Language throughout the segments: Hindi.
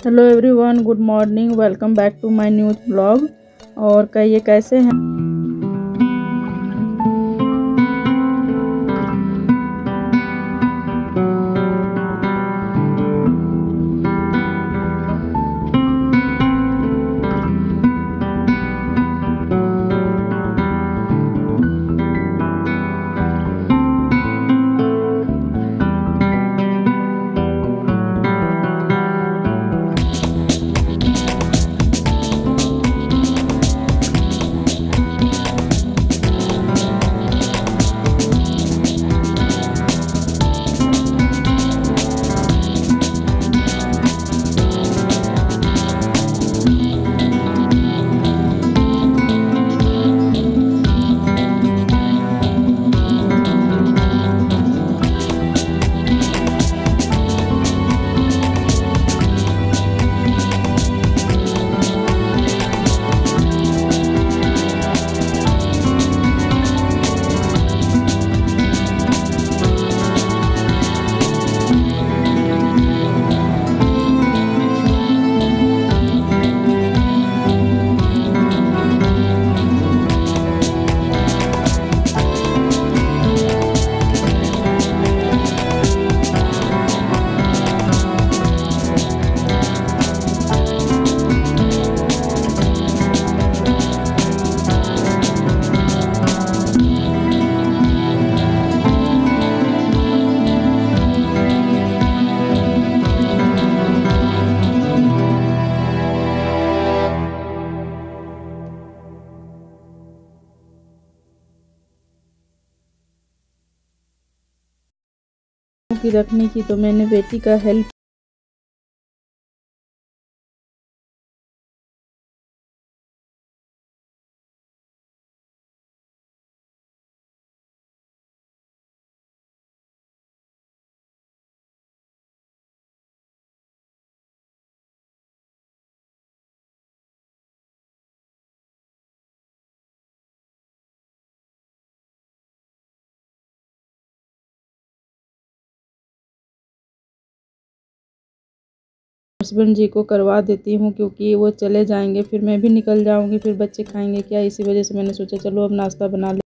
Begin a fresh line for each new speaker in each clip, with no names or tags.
Hello everyone good morning welcome back to my news blog और कहिए कैसे हैं? की रखने की तो मैंने बेटी का हेल्प हस्बैंड जी को करवा देती हूँ क्योंकि वो चले जाएँगे, फिर मैं भी निकल जाऊँगी, फिर बच्चे खाएँगे क्या? इसी वजह से मैंने सोचा, चलो अब नाश्ता बना ले।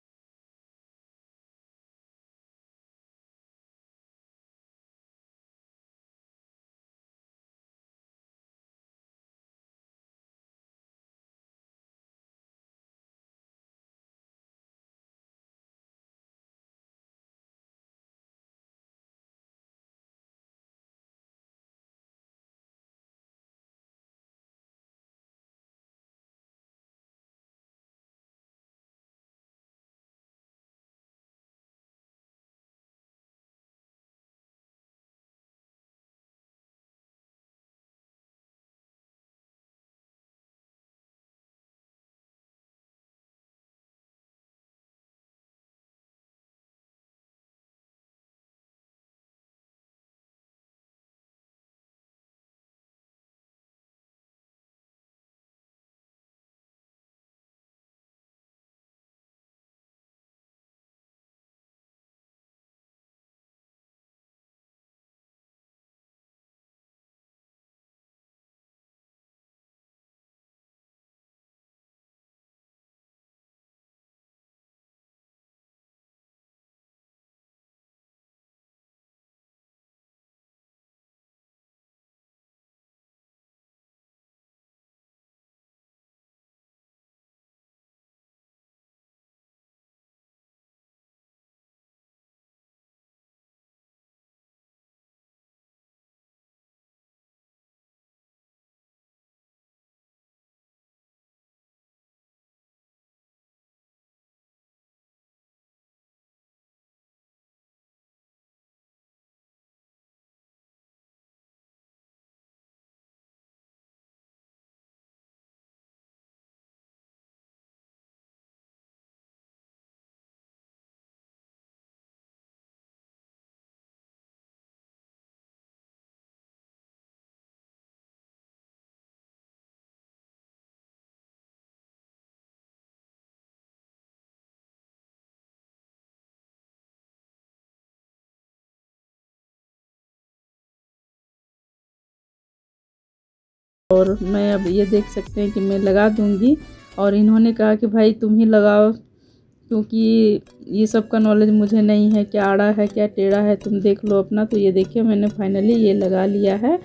और मैं अब ये देख सकते हैं कि मैं लगा दूँगी। और इन्होंने कहा कि भाई तुम ही लगाओ, क्योंकि ये सब का नॉलेज मुझे नहीं है, क्या आड़ा है, क्या टेढ़ा है, तुम देख लो अपना। तो ये देखिए, मैंने फाइनली ये लगा लिया है।